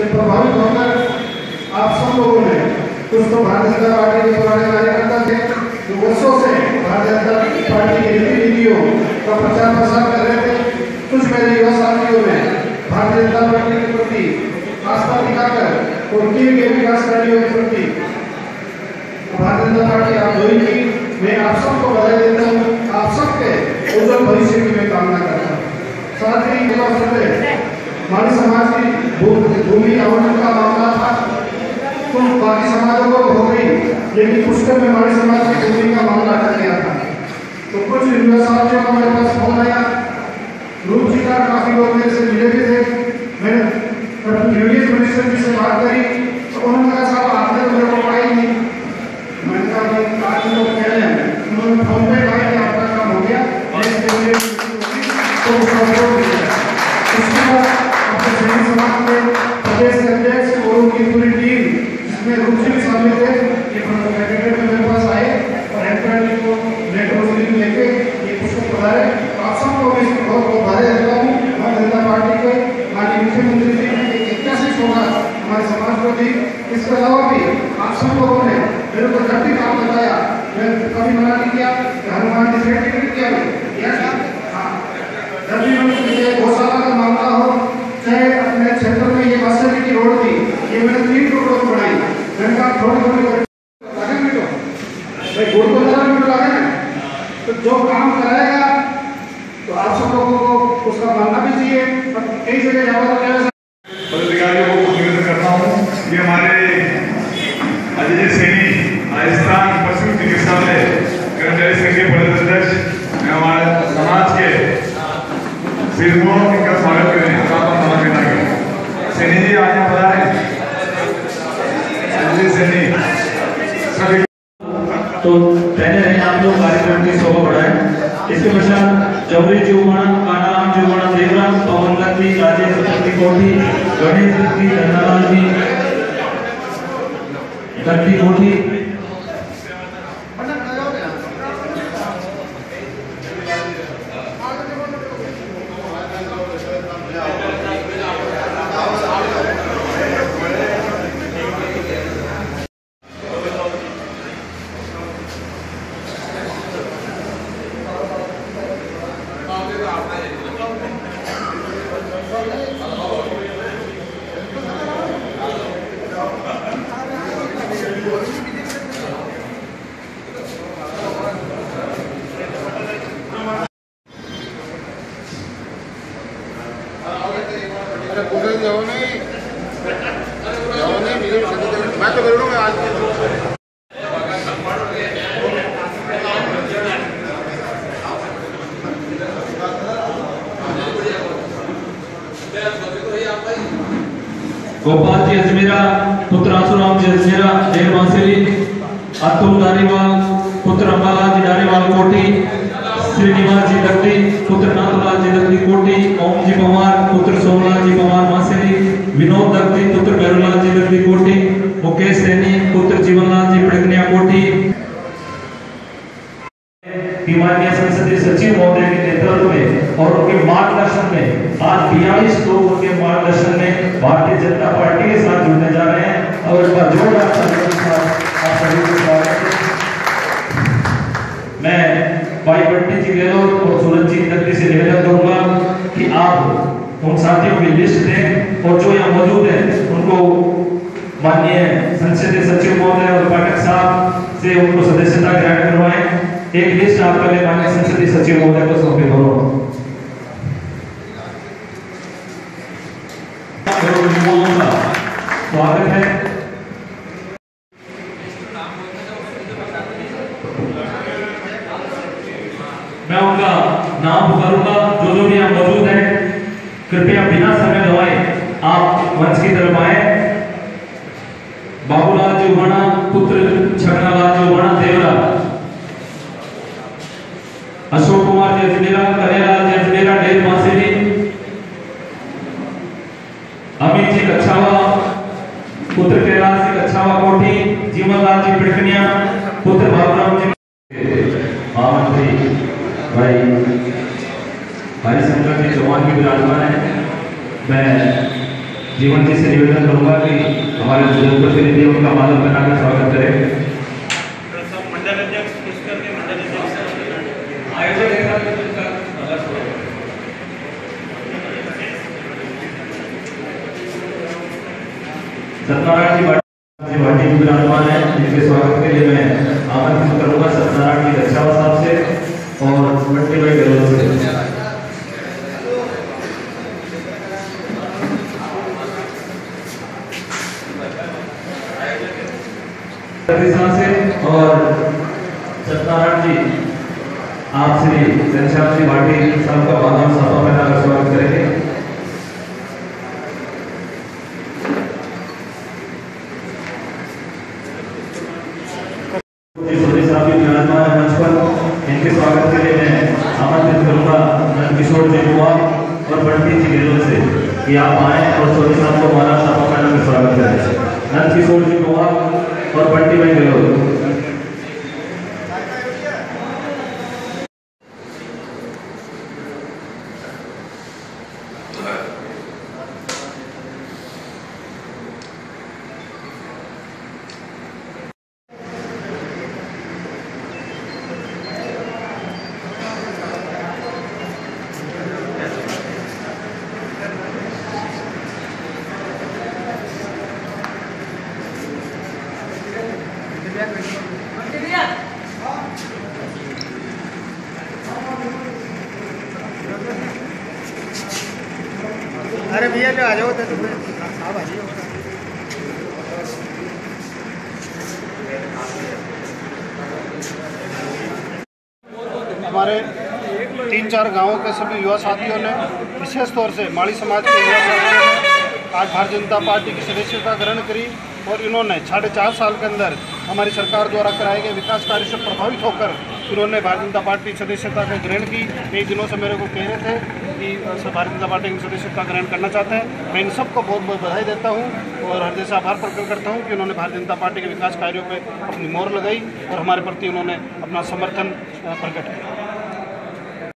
से प्रभावित होकर आप सब लोगों ने कुछ तो भारतीय जनता पार्टी के पुराने कार्यकर्ता थे, जो वर्षों से भारतीय जनता पार्टी की रीति नीतियों का प्रचार प्रसार कर रहे थे। कुछ मेरे युवा साथियों ने भारतीय जनता पार्टी के प्रति आस्था दिखाकर और किए गए विकास कार्यों के प्रति भारतीय जनता पार्टी आप की। मैं आप सबको बधाई देता हूँ। आप सबके उज्जवल भविष्य की मैं कामना करता हूँ। साथ ही अवसर पे हमारे समाज की भूमि आवंटन का मामला था। तो बाकी समाजों को हो गई लेकिन पुष्कर में हमारे समाज की भूमि का मामला अटक गया था। तो कुछ साथियों का मेरे पास फ़ोन आया। रूप जी का काफ़ी लोग मेरे से मिले भी थे। मैंने मिनिस्टर जी से बात करी तो उन्होंने कहा, साहब आपने तो मेरे को पाई नहीं। मैंने कहा भाई आज लोग कह रहे हैं। उन्होंने फ़ोन पे कहा कि आपका काम हो गया। और इसके लिए तो उसका सैनिक समाज के प्रदेश अध्यक्ष और उनकी पूरी टीम जिसमें रुचि शामिल थे ये कैंडिडेट मेरे पास आए और एंट्रेंस को नेटवर्क लिंक लेके ये पधारे तो आप सबको मैं इसकी बहुत बहुत बधाई देता हूँ भारतीय जनता पार्टी के माननीय मुख्यमंत्री जी ने एक ऐतिहासिक सौगात हमारे समाज को दी इसके अलावा भी आप सब लोगों ने मेरे को जब भी काम बताया मैं कभी मना नहीं किया हनुमान जी से टिकट किया किया क्या हाँ जब भी मैंने ये गौशाला का मामला हो चाहे अपने क्षेत्र में ये बसेली की रोड थी ये मैंने तीन रोड रोड बनाई मैंने कहा थोड़ी थोड़ी लगे मिनटों भाई गुड़ को जरा मिनट लगे ना तो जो काम कराएगा तो आप सब लोगों को उसका मानना भी चाहिए। कई जगह ज़्यादा तो पदाधिकारियों को निवेदन करता हूँ ये हमारे अजय सैनी राजस्थान पश्चिमी चिकित्सालय कर्मचारी संघ के प्रदेश अध्यक्ष मैं हमारे समाज के सिरमो इनका स्वागत करें आपका समाज के नागरिक सैनी जी आज यहाँ पधारे अजय सैनी सभी तो पहले है आप लोग कार्यक्रम की शोभा बढ़ाए इसके पश्चात जौहरी चौहान कानाराम चौहान देवराम, पवन लक्ष्मी, राजेश चतुर्थी कोठी, गणेश जी धन्नालाल जी दत्ती कोठी गोपाल जी अजमेरा, पुत्र आसुराम जी अजमेरा देर बांसुरी अतुल दारीवाल, पुत्र अंबालाल जी दारीवाल कोटी श्रीनिवास जी दत्ती, पुत्र नाथलाल जी दत्ती कोटी ओम जी पवार, पुत्र सोमलाल जी पवार मासेरी विनोद दत्ती पुत्र भैरवलाल जी दत्ती कोटी मुकेश सैनी पुत्र जीवनलाल जी पड़कनिया कोटी माननीय संसदीय सचिव महोदय के नेतृत्व में और उनके मार्गदर्शन में आज बयालीस लोग उनके मार्गदर्शन में भारतीय जनता पार्टी के साथ जुड़ने जा रहे हैं और पर जोरदार के को मैं भाई बंटी जी गहलोत और सूरज जी तकली से निवेदन करूँगा कि आप उन साथियों की लिस्ट दें और जो यहाँ मौजूद हैं, उनको माननीय संसदीय सचिव महोदय और पाठक साहब से उनको सदस्यता ग्रहण करवाएँ। एक लिस्ट आप पहले माननीय संसदीय सचिव महोदय को सौंपे, दोनों युवाओं का स्वागत है मैं उनका नाम पुकारूँगा। जो जो भी यहाँ मौजूद हैं, कृपया बिना समय गवाए आप मंच की तरफ़ आए। बाबूलाल चौहाना पुत्र छगनालाल चौहाना देवरा। अशोक कुमार जी अजमेरा कन्हैयालाल जी अजमेरा डेर मासेरी अमित जी कच्छावा, पुत्र कैलाश जी कच्छावा कोठी, जीवनलाल जी पिड़कनिया पुत्र बाबूराम जी। महामंत्री भाई भाई शंकर जी चौहान की विराजमान है मैं जीवन जी से निवेदन करूँगा कि हमारे जो प्रतिनिधि उनका मानव बना के स्वागत करें मंडल अध्यक्ष पुष्कर के मंडल अध्यक्ष आयोजक के साथ में उनका अलग स्वागत। सत्यनारायण जी भाटी जी भाटी विराजमान है जिनके स्वागत के लिए मैं आमंत्रित करूँगा सत्यनारायण जी रक्षावा साहब से और बंटी भाई गहलोत से से और सत्यनारायण जी, आप श्री घनश्याम जी भाटी साहब का सभा में स्वागत करेंगे जी सोनी साहब भी विराजमान है मंच पर इनके स्वागत के लिए मैं आमंत्रित करूँगा नंद किशोर जी कुमार और पंडित जी गहलोत से कि आप आए और सोनी साहब को हमारा सभा पैनल में स्वागत करें नंद किशोर जी कुमार और बंटी भाई गहलोत अरे भैया जो आ जाओ तो आ जाइए। हमारे तीन चार गाँवों के सभी युवा साथियों ने विशेष तौर से माड़ी समाज के युवा साथियों ने आज भारतीय जनता पार्टी की सदस्यता ग्रहण करी और इन्होंने साढ़े चार साल के अंदर हमारी सरकार द्वारा कराए गए विकास कार्य से प्रभावित होकर इन्होंने भारतीय जनता पार्टी सदस्यता को ग्रहण की। कई दिनों से मेरे को कह रहे थे कि भारतीय जनता पार्टी की सदस्यता ग्रहण करना चाहते हैं। मैं इन सबको बहुत बहुत बधाई देता हूँ और हृदय से आभार प्रकट करता हूँ कि उन्होंने भारतीय जनता पार्टी के विकास कार्यों पर अपनी मोर लगाई और हमारे प्रति उन्होंने अपना समर्थन प्रकट किया।